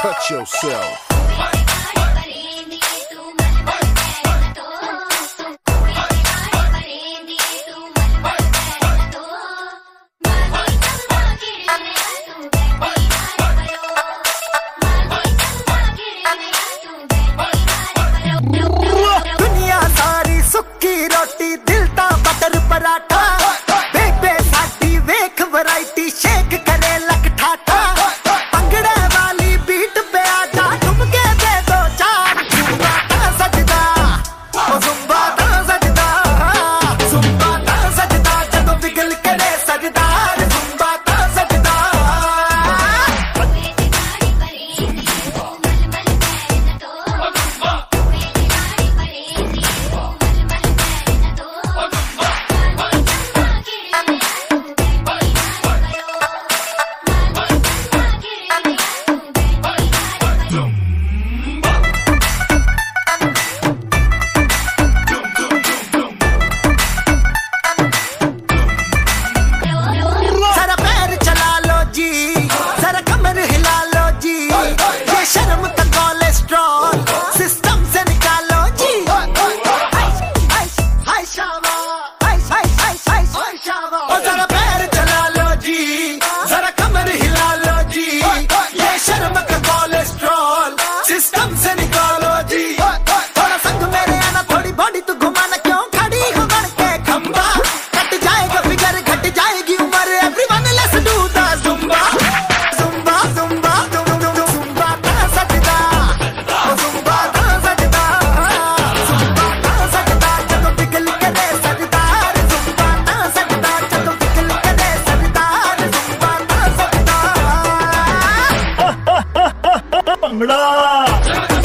Touch yourself. 怎么了？